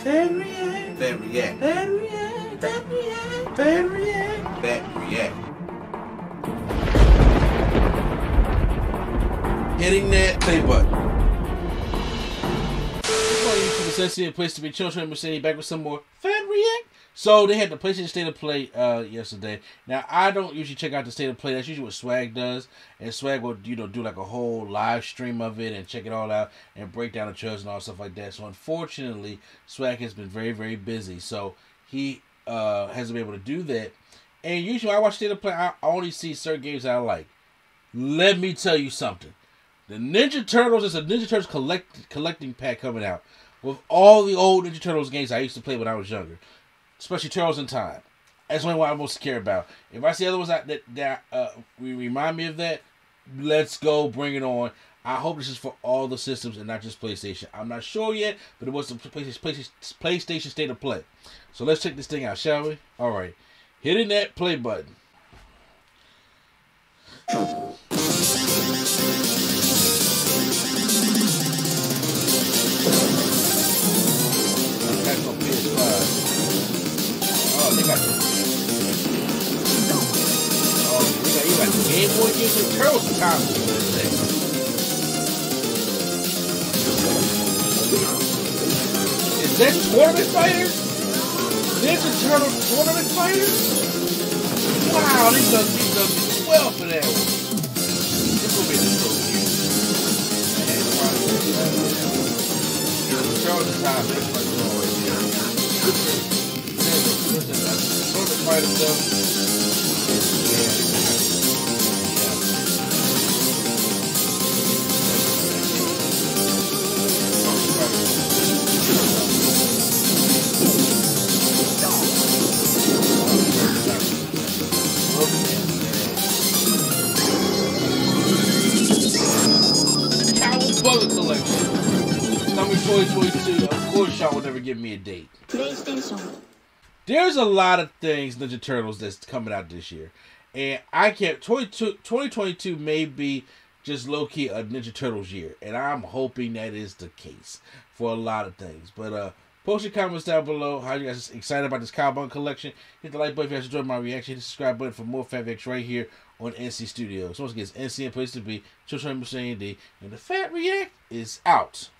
Fat React. Fat React. Fat React. Fat React. Fat React. Hitting that play button. Welcome to the Sensitive Place to Be Children Mercedes back with some more So they had the PlayStation State of Play uh, yesterday. Now I don't usually check out the State of Play. That's usually what Swag does, and Swag will you know do like a whole live stream of it and check it all out and break down the trailers and all stuff like that. So unfortunately, Swag has been very very busy, so he uh, hasn't been able to do that. And usually I watch State of Play, I only see certain games I like. Let me tell you something. The Ninja Turtles is a Ninja Turtles collect, collecting pack coming out with all the old Ninja Turtles games I used to play when I was younger, especially Turtles in Time. That's the only one I most care about. If I see other ones that that, that uh, remind me of that, let's go, bring it on. I hope this is for all the systems and not just PlayStation. I'm not sure yet, but it was the PlayStation, State of Play. So let's check this thing out, shall we? All right, hitting that play button. You time this thing. Is that Tournament Fighters? Ninja Turtle Tournament Fighters? Wow, these are these are swell for that one. This will be the trophy. Turtles time, there. Listen, uh, Tournament Fighter stuff. 2022. Of course, y'all will never give me a date. There's a lot of things Ninja Turtles that's coming out this year. And I can't. 2022 may be just low key a Ninja Turtles year. And I'm hoping that is the case for a lot of things. But, uh, Post your comments down below how you guys excited about this Cowabunga collection. Hit the like button if you guys enjoyed my reaction. Hit the subscribe button for more Fat right here on NC Studios. So once again, it's NC and Place to Be, Children Machine D, and the Fat React is out.